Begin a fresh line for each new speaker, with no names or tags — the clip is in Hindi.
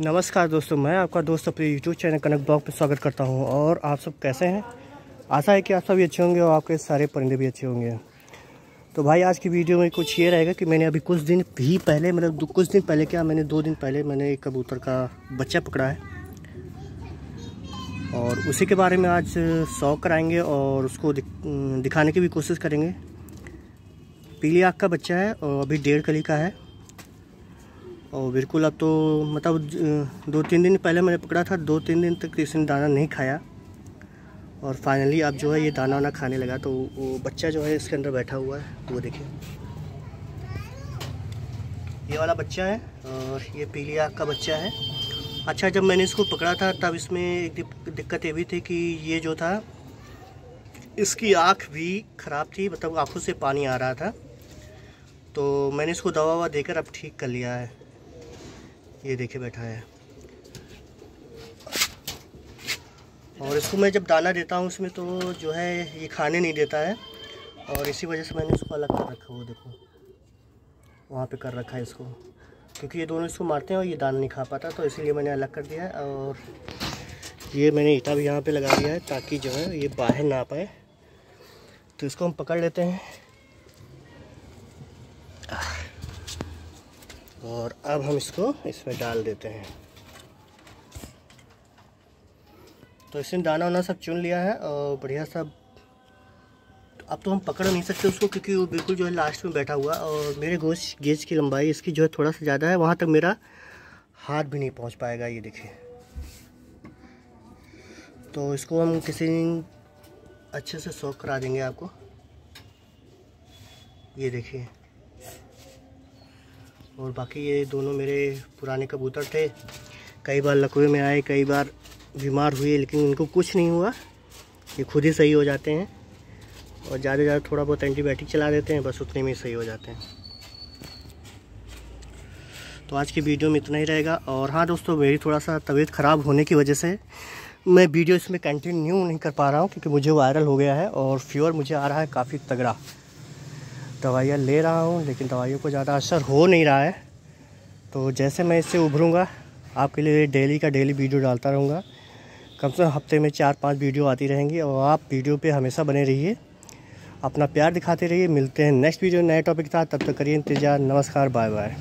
नमस्कार दोस्तों, मैं आपका दोस्त अपने यूट्यूब चैनल कनक ब्लॉग पर स्वागत करता हूँ। और आप सब कैसे हैं? आशा है कि आप सभी अच्छे होंगे और आपके सारे परिंदे भी अच्छे होंगे। तो भाई, आज की वीडियो में कुछ ये रहेगा कि मैंने अभी कुछ दिन भी पहले मतलब कुछ दिन पहले क्या, मैंने दो दिन पहले मैंने एक कबूतर का बच्चा पकड़ा है। और उसी के बारे में आज शौक कराएँगे और उसको दिखाने की भी कोशिश करेंगे। पीली आँख का बच्चा है और अभी डेढ़ कली का है। और बिल्कुल अब तो मतलब दो तीन दिन पहले मैंने पकड़ा था, दो तीन दिन तक इसने दाना नहीं खाया। और फाइनली अब जो है ये दाना वाना खाने लगा तो वो बच्चा जो है इसके अंदर बैठा हुआ है, वो देखिए। ये वाला बच्चा है और ये पीली आँख का बच्चा है। अच्छा जब मैंने इसको पकड़ा था, तब इसमें एक दिक्कत ये भी थी कि ये जो था, इसकी आँख भी ख़राब थी मतलब आँखों से पानी आ रहा था। तो मैंने इसको दवा ववा देकर अब ठीक कर लिया है। ये देखे बैठा है। और इसको मैं जब दाना देता हूँ, उसमें तो जो है ये खाने नहीं देता है। और इसी वजह से मैंने इसको अलग कर रखा वो देखो। वहाँ पे कर रखा है इसको। क्योंकि ये दोनों इसको मारते हैं और ये दाना नहीं खा पाता तो इसीलिए मैंने अलग कर दिया है। और ये मैंने ईटा भी यहाँ पे लगा दिया है ताकि जो है ये बाहर ना पाए तो इसको हम पकड़ लेते हैं। और अब हम इसको इसमें डाल देते हैं। तो इसने दाना वाना सब चुन लिया है और बढ़िया सा अब तो हम पकड़ नहीं सकते उसको क्योंकि वो बिल्कुल जो है लास्ट में बैठा हुआ और मेरे गोश गेज की लंबाई इसकी जो है थोड़ा सा ज़्यादा है, वहाँ तक मेरा हाथ भी नहीं पहुँच पाएगा, ये देखिए। तो इसको हम किसी दिन अच्छे से शौक करा देंगे आपको। ये देखिए। और बाकी ये दोनों मेरे पुराने कबूतर थे। कई बार लकवे में आए, कई बार बीमार हुए, लेकिन उनको कुछ नहीं हुआ। ये खुद ही सही हो जाते हैं और ज़्यादा से ज़्यादा थोड़ा बहुत एंटीबायोटिक चला देते हैं, बस उतने में सही हो जाते हैं। तो आज की वीडियो में इतना ही रहेगा। और हाँ दोस्तों, मेरी थोड़ा सा तबीयत ख़राब होने की वजह से मैं वीडियो इसमें कंटिन्यू नहीं कर पा रहा हूँ, क्योंकि मुझे वायरल हो गया है और फीवर मुझे आ रहा है काफ़ी तगड़ा। दवाइयाँ ले रहा हूँ, लेकिन दवाइयों को ज़्यादा असर हो नहीं रहा है। तो जैसे मैं इससे उभरूँगा, आपके लिए डेली का डेली वीडियो डालता रहूँगा। कम से कम हफ़्ते में चार पाँच वीडियो आती रहेंगी, और आप वीडियो पे हमेशा बने रहिए। अपना प्यार दिखाते रहिए। मिलते हैं नेक्स्ट वीडियो, नए टॉपिक के साथ। तब तक करिए इंतज़ार, नमस्कार बाय बाय